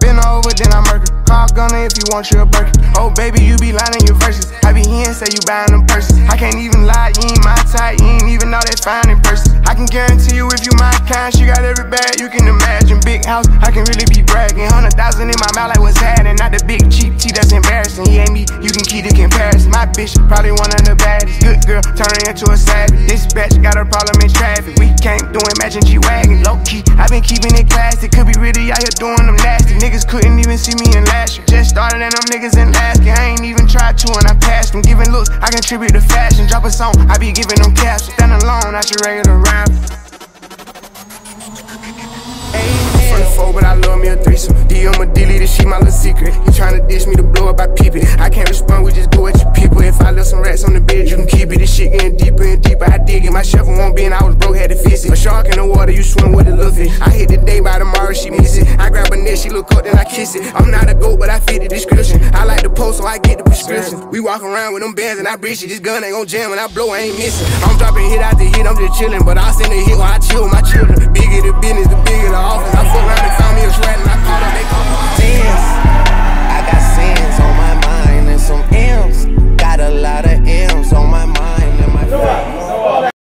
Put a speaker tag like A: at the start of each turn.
A: Been over, then I murder. Call gunner if you want you a burger. Oh, baby, you be lying your verses. I be here and say you buying them purses. I can't even lie, you ain't my type, you ain't even know that fine in person. I can guarantee you if you my kind, she got every bag you can imagine. Big house, I can really be bragging. Hundred thousand in my mouth, like what's happening? Not the big cheap tea that's embarrassing. He ain't me, you can keep the comparison. My bitch, probably one of the baddest. Good girl, turn her into a savage. This bitch got a problem in traffic. We can't do it, matching G Wagon. Low key, i been keeping it classy. Could be really out here doing them nasty. Niggas couldn't even see me in last year. Just started and them niggas in year. I ain't even tried to and I passed them. Giving looks, I contribute to fashion. Drop a song, I be giving them caps. Stand alone, not your regular four, but I love me a threesome. DM a delete this shit, my little secret. You tryna dish me to blow up, I peep it. I can't respond, we just go at your people. If I left some rats on the bed, you can keep it. This shit getting deeper and deeper. I dig it. My shovel won't be, and I was broke, had to fix it. A shark water, you swim with little fish. I hit the day by tomorrow, she miss it. I grab her neck, she look up, then I kiss it. I'm not a goat, but I fit the description. I like the post, so I get the prescription. We walk around with them bands and I breach it. This gun ain't gon' jam when I blow, I ain't missing. I'm dropping hit after hit, I'm just chillin'. But I send a hit while I chill with my children. Bigger the business, the bigger the office. I